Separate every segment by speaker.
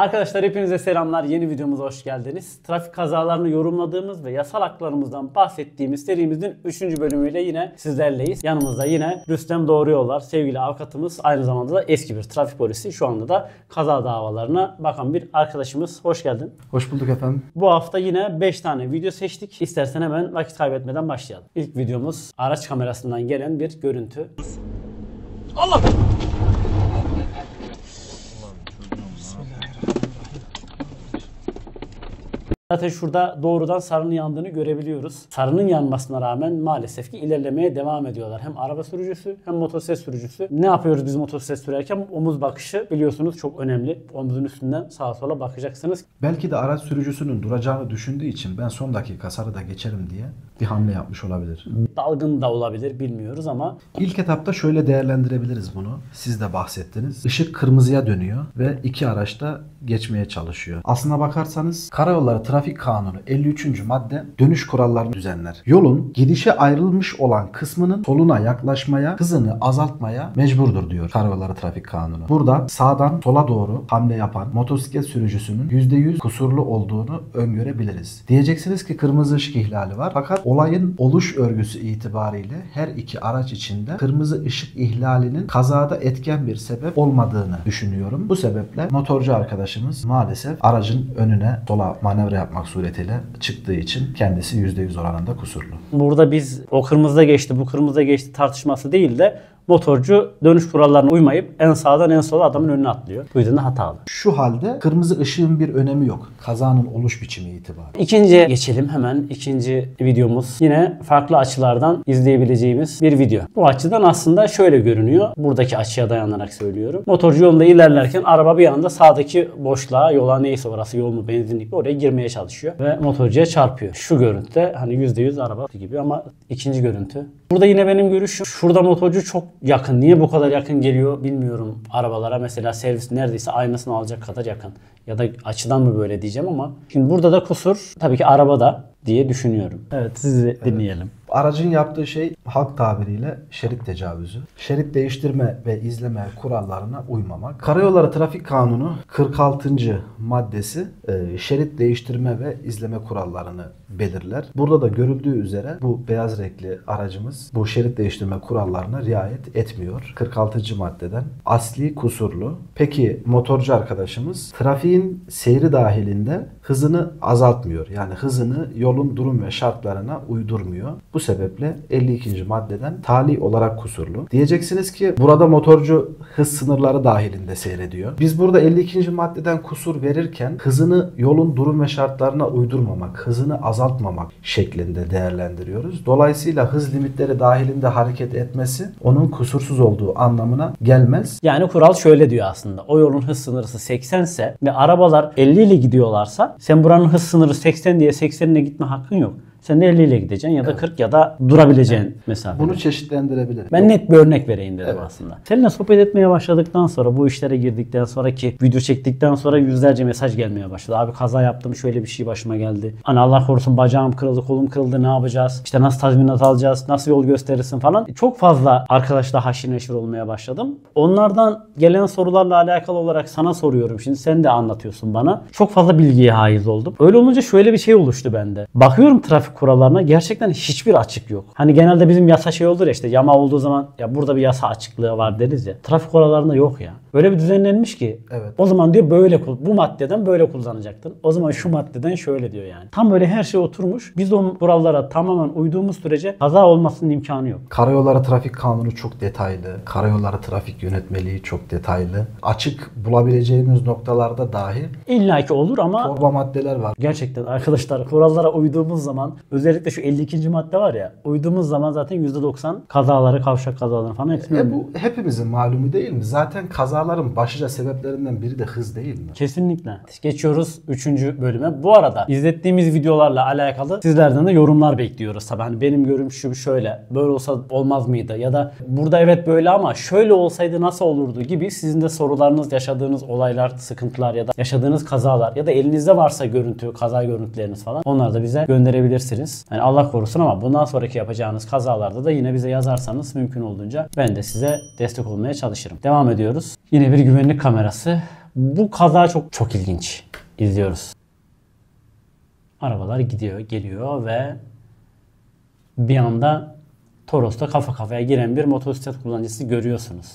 Speaker 1: Arkadaşlar hepinize selamlar. Yeni videomuza hoş geldiniz. Trafik kazalarını yorumladığımız ve yasal haklarımızdan bahsettiğimiz serimizin 3. bölümüyle yine sizlerleyiz. Yanımızda yine Rüstem Doğru Yollar, sevgili avukatımız, aynı zamanda da eski bir trafik polisi. Şu anda da kaza davalarına bakan bir arkadaşımız. Hoş geldin.
Speaker 2: Hoş bulduk efendim.
Speaker 1: Bu hafta yine 5 tane video seçtik. İstersen hemen vakit kaybetmeden başlayalım. İlk videomuz araç kamerasından gelen bir görüntü. Zaten şurada doğrudan sarının yandığını görebiliyoruz. Sarının yanmasına rağmen maalesef ki ilerlemeye devam ediyorlar. Hem araba sürücüsü hem motosiklet sürücüsü. Ne yapıyoruz biz motosiklet sürerken? Omuz bakışı biliyorsunuz çok önemli. Omuzun üstünden sağa sola bakacaksınız.
Speaker 2: Belki de araç sürücüsünün duracağını düşündüğü için ben son dakika sarıda geçerim diye bir hamle yapmış olabilir.
Speaker 1: Dalgın da olabilir bilmiyoruz ama
Speaker 2: İlk etapta şöyle değerlendirebiliriz bunu. Siz de bahsettiniz. Işık kırmızıya dönüyor ve iki araç da geçmeye çalışıyor. Aslına bakarsanız Karayolları Trafik Kanunu 53. madde dönüş kurallarını düzenler. Yolun gidişe ayrılmış olan kısmının soluna yaklaşmaya, hızını azaltmaya mecburdur diyor Karayolları Trafik Kanunu. Burada sağdan sola doğru hamle yapan motosiklet sürücüsünün %100 kusurlu olduğunu öngörebiliriz. Diyeceksiniz ki kırmızı ışık ihlali var. Fakat olayın oluş örgüsü itibariyle her iki araç içinde kırmızı ışık ihlalinin kazada etken bir sebep olmadığını düşünüyorum. Bu sebeple motorcu arkadaşımız maalesef aracın önüne sola manevra yapmak suretiyle çıktığı için kendisi %100 oranında kusurlu.
Speaker 1: burada biz o kırmızıda geçti bu kırmızıda geçti tartışması değil de motorcu dönüş kurallarına uymayıp en sağdan en sola adamın önüne atlıyor. Bu yüzden de hatalı.
Speaker 2: Şu halde kırmızı ışığın bir önemi yok. Kazanın oluş biçimi itibariyle.
Speaker 1: İkinciye geçelim hemen. İkinci videomuz yine farklı açılardan izleyebileceğimiz bir video. Bu açıdan aslında şöyle görünüyor. Buradaki açıya dayanarak söylüyorum. Motorcu yolda ilerlerken araba bir anda sağdaki boşluğa, yola neyse orası yol mu benzinlik mi oraya girmeye çalışıyor. Ve motorcuya çarpıyor. Şu görüntüde hani %100 araba gibi ama ikinci görüntü. Burada yine benim görüşüm şurada motorcu çok yakın. Niye bu kadar yakın geliyor bilmiyorum arabalara. Mesela servis neredeyse aynasını alacak kadar yakın. Ya da açıdan mı böyle diyeceğim ama. Şimdi burada da kusur tabii ki arabada diye düşünüyorum. Evet sizi dinleyelim.
Speaker 2: Aracın yaptığı şey halk tabiriyle şerit tecavüzü. Şerit değiştirme ve izleme kurallarına uymamak. Karayolları Trafik Kanunu 46. maddesi e, şerit değiştirme ve izleme kurallarını belirler. Burada da görüldüğü üzere bu beyaz renkli aracımız bu şerit değiştirme kurallarına riayet etmiyor. 46. maddeden asli kusurlu. Peki motorcu arkadaşımız trafiğin seyri dahilinde hızını azaltmıyor. Yani hızını yolun durum ve şartlarına uydurmuyor. Bu sebeple 52. maddeden tali olarak kusurlu. Diyeceksiniz ki burada motorcu hız sınırları dahilinde seyrediyor. Biz burada 52. maddeden kusur verirken hızını yolun durum ve şartlarına uydurmamak, hızını azaltmamak şeklinde değerlendiriyoruz. Dolayısıyla hız limitleri dahilinde hareket etmesi onun kusursuz olduğu anlamına gelmez.
Speaker 1: Yani kural şöyle diyor aslında. O yolun hız sınırı 80 ise ve arabalar 50 ile gidiyorlarsa sen buranın hız sınırı 80 diye 80'ine gitme hakkın yok. Sen de 50 ile gideceksin ya da 40 ya da durabileceğin mesafede.
Speaker 2: Bunu çeşitlendirebiliriz.
Speaker 1: Ben net bir örnek vereyim dedim
Speaker 2: Evet.
Speaker 1: aslında. Seninle sohbet etmeye başladıktan sonra bu işlere girdikten sonra ki video çektikten sonra yüzlerce mesaj gelmeye başladı. Abi kaza yaptım şöyle bir şey başıma geldi. Hani Allah korusun bacağım kırıldı kolum kırıldı ne yapacağız? İşte nasıl tazminat alacağız? Nasıl yol gösterirsin falan. Çok fazla arkadaşla haşir neşir olmaya başladım. Onlardan gelen sorularla alakalı olarak sana soruyorum. Şimdi sen de anlatıyorsun bana. Çok fazla bilgiye haiz oldum. Öyle olunca şöyle bir şey oluştu bende. Bakıyorum trafik kurallarına gerçekten hiçbir açık yok. Hani genelde bizim yasa şey olur ya işte yama olduğu zaman ya burada bir yasa açıklığı var deriz ya. Trafik kurallarında yok ya. Öyle bir düzenlenmiş ki.
Speaker 2: Evet.
Speaker 1: O zaman diyor böyle bu maddeden böyle kullanacaktın. O zaman şu maddeden şöyle diyor yani. Tam böyle her şey oturmuş. Biz o kurallara tamamen uyduğumuz sürece kaza olmasının imkanı yok.
Speaker 2: Karayolları Trafik Kanunu çok detaylı. Karayolları Trafik Yönetmeliği çok detaylı. Açık bulabileceğimiz noktalarda dahi
Speaker 1: İlla ki olur ama
Speaker 2: torba maddeler var.
Speaker 1: Gerçekten arkadaşlar kurallara uyduğumuz zaman özellikle şu 52. madde var ya uyduğumuz zaman zaten %90 kazaları kavşak kazaları falan hepsini
Speaker 2: E bu hepimizin malumu değil mi? Zaten kazaların başlıca sebeplerinden biri de hız değil mi?
Speaker 1: Kesinlikle. Geçiyoruz 3. bölüme. Bu arada izlettiğimiz videolarla alakalı sizlerden de yorumlar bekliyoruz. Tabii hani benim görüşüm şöyle. Böyle olsa olmaz mıydı? Ya da burada evet böyle ama şöyle olsaydı nasıl olurdu gibi sizin de sorularınız, yaşadığınız olaylar, sıkıntılar ya da yaşadığınız kazalar ya da elinizde varsa görüntü, kaza görüntüleriniz falan onlar da bize gönderebilirsiniz. Yani Allah korusun ama bundan sonraki yapacağınız kazalarda da yine bize yazarsanız mümkün olduğunca ben de size destek olmaya çalışırım. Devam ediyoruz. Yine bir güvenlik kamerası. Bu kaza çok çok ilginç. İzliyoruz. Arabalar gidiyor, geliyor ve bir anda Toros'ta kafa kafaya giren bir motosiklet kullanıcısı görüyorsunuz.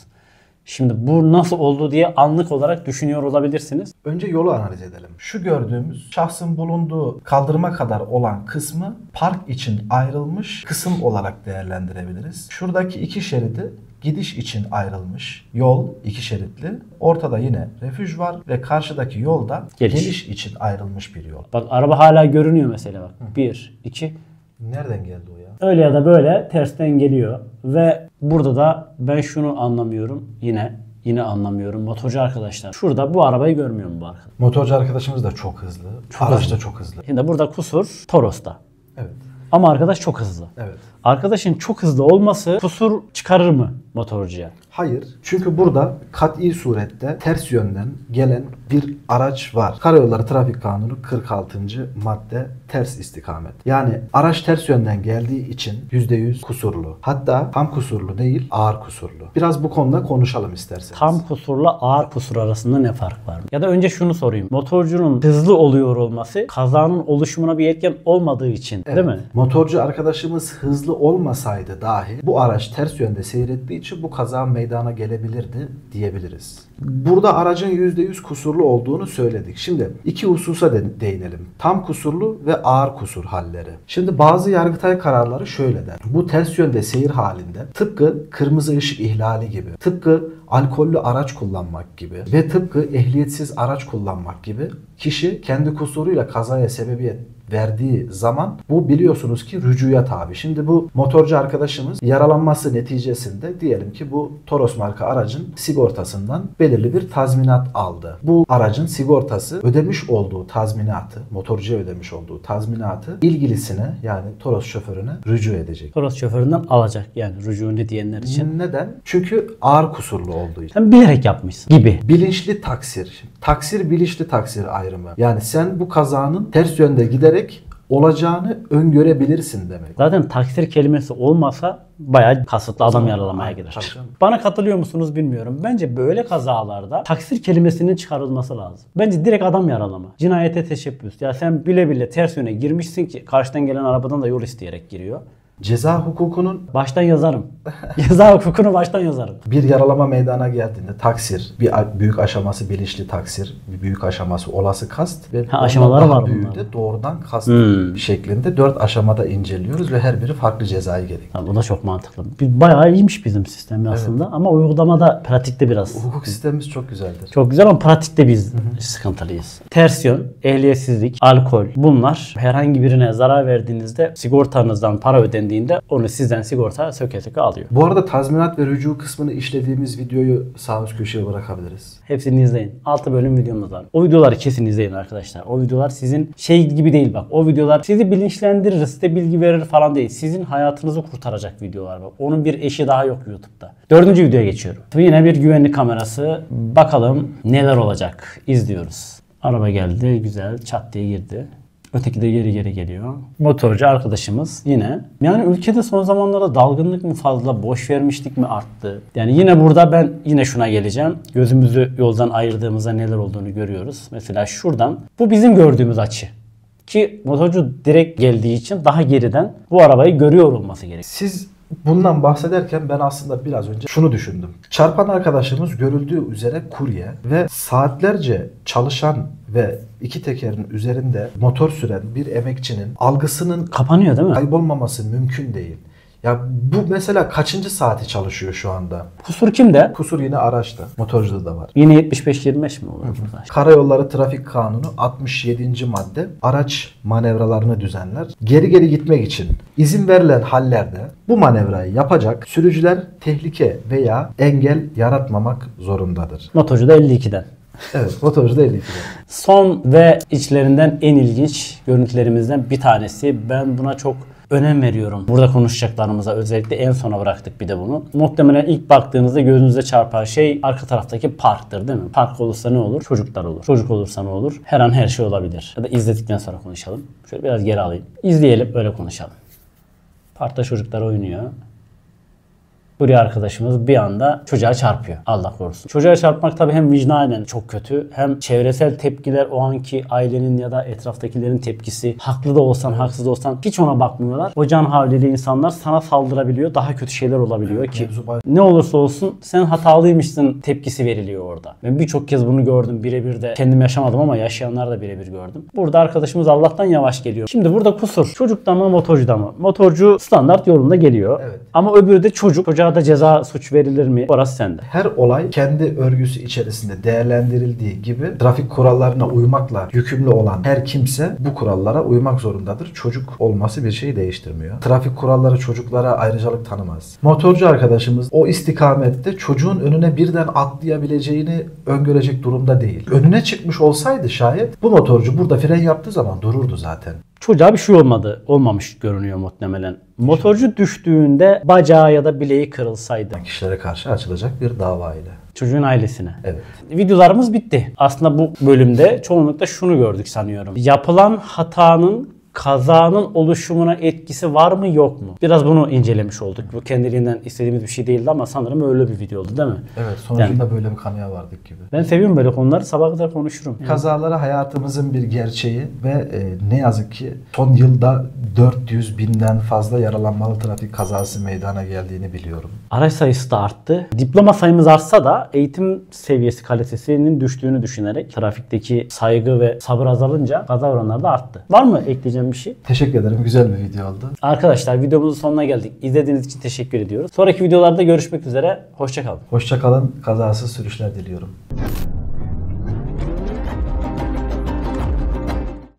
Speaker 1: Şimdi bu nasıl oldu diye anlık olarak düşünüyor olabilirsiniz.
Speaker 2: Önce yolu analiz edelim. Şu gördüğümüz şahsın bulunduğu kaldırıma kadar olan kısmı park için ayrılmış kısım olarak değerlendirebiliriz. Şuradaki iki şeridi gidiş için ayrılmış yol iki şeritli. Ortada yine refüj var ve karşıdaki yolda
Speaker 1: Geliş.
Speaker 2: geliş, için ayrılmış bir yol.
Speaker 1: Bak araba hala görünüyor mesela bak. Bir, iki.
Speaker 2: Nereden geldi o ya?
Speaker 1: Öyle ya da böyle tersten geliyor. Ve burada da ben şunu anlamıyorum yine. Yine anlamıyorum. Motorcu arkadaşlar. Şurada bu arabayı görmüyor mu bu arkadaş?
Speaker 2: Motorcu arkadaşımız da çok hızlı. Araç
Speaker 1: hızlı.
Speaker 2: da çok hızlı.
Speaker 1: Şimdi burada kusur Toros'ta.
Speaker 2: Evet.
Speaker 1: Ama arkadaş çok hızlı.
Speaker 2: Evet.
Speaker 1: Arkadaşın çok hızlı olması kusur çıkarır mı motorcuya?
Speaker 2: Hayır. Çünkü burada kat'i surette ters yönden gelen bir araç var. Karayolları Trafik Kanunu 46. madde ters istikamet. Yani araç ters yönden geldiği için %100 kusurlu. Hatta tam kusurlu değil ağır kusurlu. Biraz bu konuda konuşalım isterseniz.
Speaker 1: Tam kusurla ağır kusur arasında ne fark var? Ya da önce şunu sorayım. Motorcunun hızlı oluyor olması kazanın oluşumuna bir etken olmadığı için değil mi?
Speaker 2: Motorcu arkadaşımız hızlı olmasaydı dahi bu araç ters yönde seyrettiği için bu kaza meydana gelebilirdi diyebiliriz. Burada aracın %100 kusurlu olduğunu söyledik. Şimdi iki hususa de- değinelim. Tam kusurlu ve ağır kusur halleri. Şimdi bazı yargıtay kararları şöyle der. Bu ters yönde seyir halinde tıpkı kırmızı ışık ihlali gibi, tıpkı alkollü araç kullanmak gibi ve tıpkı ehliyetsiz araç kullanmak gibi kişi kendi kusuruyla kazaya sebebiyet verdiği zaman bu biliyorsunuz ki rücuya tabi. Şimdi bu motorcu arkadaşımız yaralanması neticesinde diyelim ki bu Toros marka aracın sigortasından belirli bir tazminat aldı. Bu aracın sigortası ödemiş olduğu tazminatı, motorcuya ödemiş olduğu tazminatı ilgilisine yani Toros şoförüne rücu edecek.
Speaker 1: Toros şoföründen alacak yani rücuni diyenler için.
Speaker 2: Neden? Çünkü ağır kusurlu olduğu için.
Speaker 1: Sen bilerek yapmışsın gibi.
Speaker 2: Bilinçli taksir. Taksir bilinçli taksir ayrımı. Yani sen bu kazanın ters yönde giderek olacağını öngörebilirsin demek.
Speaker 1: Zaten taksir kelimesi olmasa bayağı kasıtlı adam yaralamaya gider. Bana katılıyor musunuz bilmiyorum. Bence böyle kazalarda taksir kelimesinin çıkarılması lazım. Bence direkt adam yaralama. Cinayete teşebbüs. Ya sen bile bile ters yöne girmişsin ki karşıdan gelen arabadan da yol isteyerek giriyor.
Speaker 2: Ceza hukukunun
Speaker 1: Baştan yazarım. Ceza hukukunu baştan yazarım.
Speaker 2: bir yaralama meydana geldiğinde taksir, bir büyük aşaması bilinçli taksir, bir büyük aşaması olası kast ve
Speaker 1: Ha, aşamaları
Speaker 2: daha
Speaker 1: var
Speaker 2: büyüğü de doğrudan kast
Speaker 1: Hmm.
Speaker 2: şeklinde dört aşamada inceliyoruz ve her biri farklı cezayı gerektiriyor.
Speaker 1: Ha, bu da çok mantıklı. Bayağı iyiymiş bizim sistemi aslında ama uygulamada pratikte biraz
Speaker 2: Hukuk sistemimiz çok güzeldir.
Speaker 1: Çok güzel ama pratikte biz sıkıntılıyız. Ters yön, ehliyetsizlik, alkol bunlar herhangi birine zarar verdiğinizde sigortanızdan para ödendiğinde onu sizden sigorta söke söke alıyor.
Speaker 2: Bu arada tazminat ve rücu kısmını işlediğimiz videoyu sağ üst köşeye bırakabiliriz.
Speaker 1: Hepsini izleyin. 6 bölüm videomuz var. O videoları kesin izleyin arkadaşlar. O videolar sizin şey gibi değil bak. O videolar sizi bilinçlendirir, size bilgi verir falan değil. Sizin hayatınızı kurtaracak videolar bak. Onun bir eşi daha yok YouTube'da. Dördüncü videoya geçiyorum. Yine bir güvenlik kamerası. Bakalım neler olacak. İzliyoruz. Araba geldi. Güzel. Çat diye girdi. Öteki de geri geri geliyor. Motorcu arkadaşımız yine. Yani ülkede son zamanlarda dalgınlık mı fazla, boş vermişlik mi arttı? Yani yine burada ben yine şuna geleceğim. Gözümüzü yoldan ayırdığımızda neler olduğunu görüyoruz. Mesela şuradan. Bu bizim gördüğümüz açı. Ki motorcu direkt geldiği için daha geriden bu arabayı görüyor olması gerekiyor.
Speaker 2: Siz bundan bahsederken ben aslında biraz önce şunu düşündüm. Çarpan arkadaşımız görüldüğü üzere kurye ve saatlerce çalışan ve iki tekerin üzerinde motor süren bir emekçinin algısının
Speaker 1: Kapanıyor değil mi?
Speaker 2: kaybolmaması mümkün değil. Ya bu mesela kaçıncı saati çalışıyor şu anda?
Speaker 1: Kusur kimde?
Speaker 2: Kusur yine araçta. Motorcuda da var.
Speaker 1: Yine 75-25 mi olur burada?
Speaker 2: Karayolları Trafik Kanunu 67. madde araç manevralarını düzenler. Geri geri gitmek için izin verilen hallerde bu manevrayı yapacak sürücüler tehlike veya engel yaratmamak zorundadır.
Speaker 1: Motorcu da 52'den.
Speaker 2: Evet, motorcu da 52.
Speaker 1: Son ve içlerinden en ilginç görüntülerimizden bir tanesi. Ben buna çok önem veriyorum. Burada konuşacaklarımıza özellikle en sona bıraktık bir de bunu. Muhtemelen ilk baktığınızda gözünüze çarpan şey arka taraftaki parktır değil mi? Park olursa ne olur? Çocuklar olur. Çocuk olursa ne olur? Her an her şey olabilir. Ya da izledikten sonra konuşalım. Şöyle biraz geri alayım. İzleyelim öyle konuşalım. Parkta çocuklar oynuyor. Buraya arkadaşımız bir anda çocuğa çarpıyor. Allah korusun. Çocuğa çarpmak tabii hem vicdanen çok kötü hem çevresel tepkiler o anki ailenin ya da etraftakilerin tepkisi. Haklı da olsan haksız da olsan hiç ona bakmıyorlar. O can havliyle insanlar sana saldırabiliyor. Daha kötü şeyler olabiliyor ki ne olursa olsun sen hatalıymışsın tepkisi veriliyor orada. Ben birçok kez bunu gördüm birebir de. Kendim yaşamadım ama yaşayanlar da birebir gördüm. Burada arkadaşımız Allah'tan yavaş geliyor. Şimdi burada kusur. Çocukta mı motorcuda mı? Motorcu standart yolunda geliyor.
Speaker 2: Evet.
Speaker 1: Ama öbürü de çocuk. Çocuğa da ceza suç verilir mi? Orası sende.
Speaker 2: Her olay kendi örgüsü içerisinde değerlendirildiği gibi trafik kurallarına uymakla yükümlü olan her kimse bu kurallara uymak zorundadır. Çocuk olması bir şeyi değiştirmiyor. Trafik kuralları çocuklara ayrıcalık tanımaz. Motorcu arkadaşımız o istikamette çocuğun önüne birden atlayabileceğini öngörecek durumda değil. Önüne çıkmış olsaydı şayet bu motorcu burada fren yaptığı zaman dururdu zaten.
Speaker 1: Çocuğa bir şey olmadı. Olmamış görünüyor muhtemelen. Motorcu düştüğünde bacağı ya da bileği kırılsaydı.
Speaker 2: Kişilere karşı açılacak bir dava ile.
Speaker 1: Çocuğun ailesine.
Speaker 2: Evet.
Speaker 1: Videolarımız bitti. Aslında bu bölümde çoğunlukla şunu gördük sanıyorum. Yapılan hatanın kazanın oluşumuna etkisi var mı yok mu? Biraz bunu incelemiş olduk. Bu kendiliğinden istediğimiz bir şey değildi ama sanırım öyle bir video oldu değil mi?
Speaker 2: Evet sonucunda böyle bir kanıya vardık gibi.
Speaker 1: Ben seviyorum böyle konuları. Sabah kadar konuşurum.
Speaker 2: Kazaları hayatımızın bir gerçeği ve e, ne yazık ki son yılda 400 binden fazla yaralanmalı trafik kazası meydana geldiğini biliyorum.
Speaker 1: Araç sayısı da arttı. Diploma sayımız artsa da eğitim seviyesi kalitesinin düştüğünü düşünerek trafikteki saygı ve sabır azalınca kaza oranları da arttı. Var mı ekleyeceğim bir şey?
Speaker 2: Teşekkür ederim. Güzel bir video oldu.
Speaker 1: Arkadaşlar videomuzun sonuna geldik. İzlediğiniz için teşekkür ediyoruz. Sonraki videolarda görüşmek üzere. Hoşçakalın.
Speaker 2: Hoşçakalın. Kazasız sürüşler diliyorum.